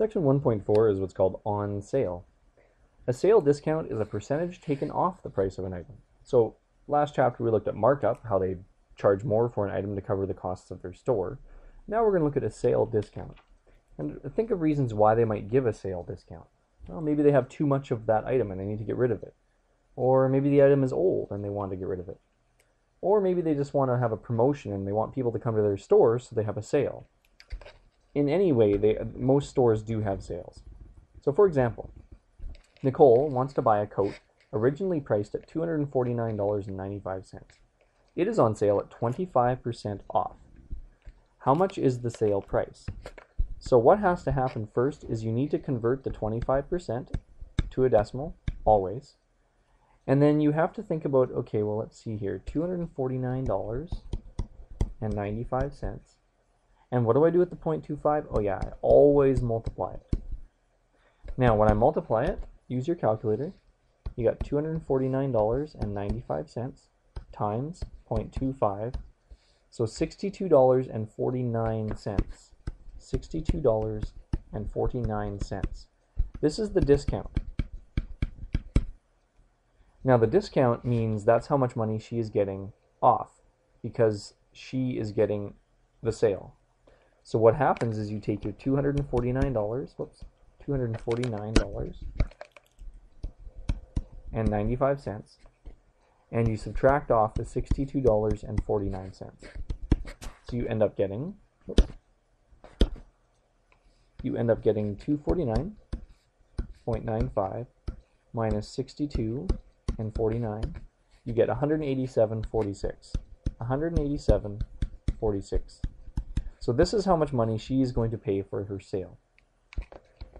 Section 1.4 is what's called on sale. A sale discount is a percentage taken off the price of an item. So last chapter we looked at markup, how they charge more for an item to cover the costs of their store. Now we're going to look at a sale discount. And think of reasons why they might give a sale discount. Well, maybe they have too much of that item and they need to get rid of it. Or maybe the item is old and they want to get rid of it. Or maybe they just want to have a promotion and they want people to come to their stores so they have a sale. In any way, they, most stores do have sales. So for example, Nicole wants to buy a coat originally priced at $249.95. It is on sale at 25% off. How much is the sale price? So what has to happen first is you need to convert the 25% to a decimal, always. And then you have to think about, okay, well, let's see here, $249.95. And what do I do with the 0.25? Oh yeah, I always multiply it. Now, when I multiply it, use your calculator. You got $249.95 times 0.25. So $62.49. $62.49. This is the discount. Now the discount means that's how much money she is getting off because she is getting the sale. So what happens is you take your $249, whoops, $249 and 95 cents and you subtract off the $62.49. So you end up getting whoops, you end up getting 249.95 minus 62 and 49. You get 187.46. 187.46. So this is how much money she is going to pay for her sale.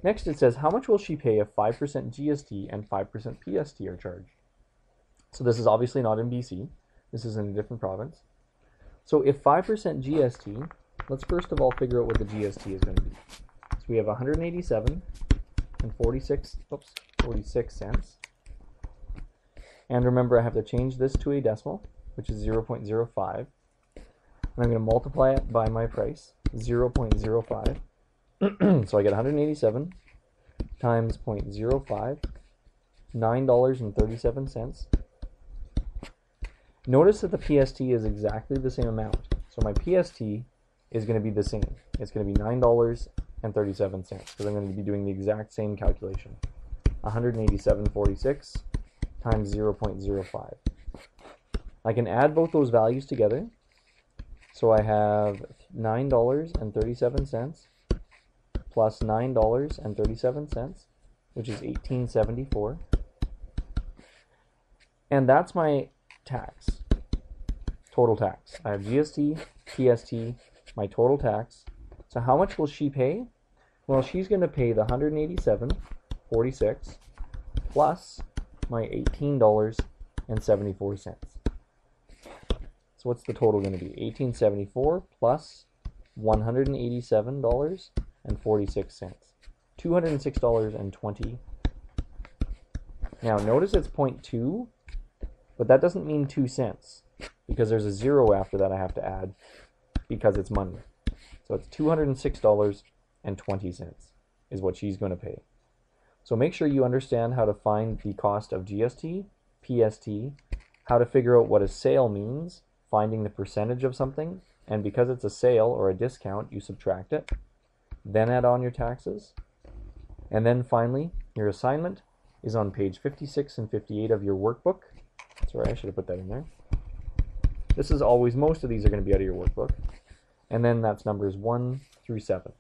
Next it says how much will she pay if 5% GST and 5% PST are charged? So this is obviously not in BC. This is in a different province. So if 5% GST, let's first of all figure out what the GST is going to be. So we have 187 and 46, oops, 46 cents. And remember I have to change this to a decimal, which is 0.05. And I'm going to multiply it by my price, 0.05. so I get 187 times 0.05, $9.37. Notice that the PST is exactly the same amount. So my PST is going to be the same. It's going to be $9.37 because I'm going to be doing the exact same calculation. 187.46 times 0.05. I can add both those values together so I have $9.37 plus $9.37, which is 1874. And that's my tax, total tax. I have GST, PST, my total tax. So how much will she pay? Well, she's going to pay the 187.46 plus my $18.74. So what's the total going to be? 1874 plus $187.46. $206.20. Now notice it's 0.2, but that doesn't mean 2 cents because there's a zero after that I have to add because it's money. So it's $206.20 is what she's going to pay. So make sure you understand how to find the cost of GST, PST, how to figure out what a sale means, finding the percentage of something, and because it's a sale or a discount, you subtract it, then add on your taxes, and then finally, your assignment is on page 56 and 58 of your workbook. Sorry, I should have put that in there. This is always, most of these are going to be out of your workbook. And then that's numbers 1 through 7.